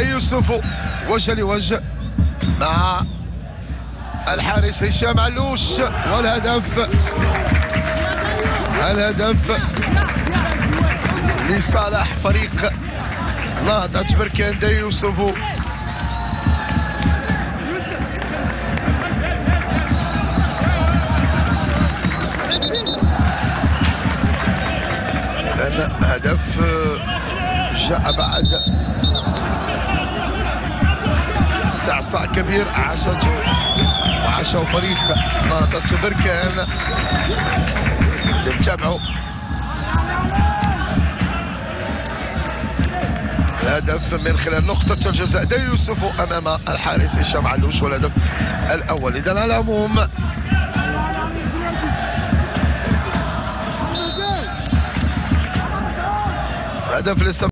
يوسف. وجه لوجه مع الحارس هشام علوش. والهدف الهدف لصالح فريق نهضة بركان دا يوسف. لأن هدف جاء بعد استعصاء كبير عاشته وعاشه فريق نهضة بركان. نتابعوا الهدف من خلال نقطة الجزاء دا يوسف أمام الحارس هشام علوش والهدف الأول. إذا على العموم. هدف لسه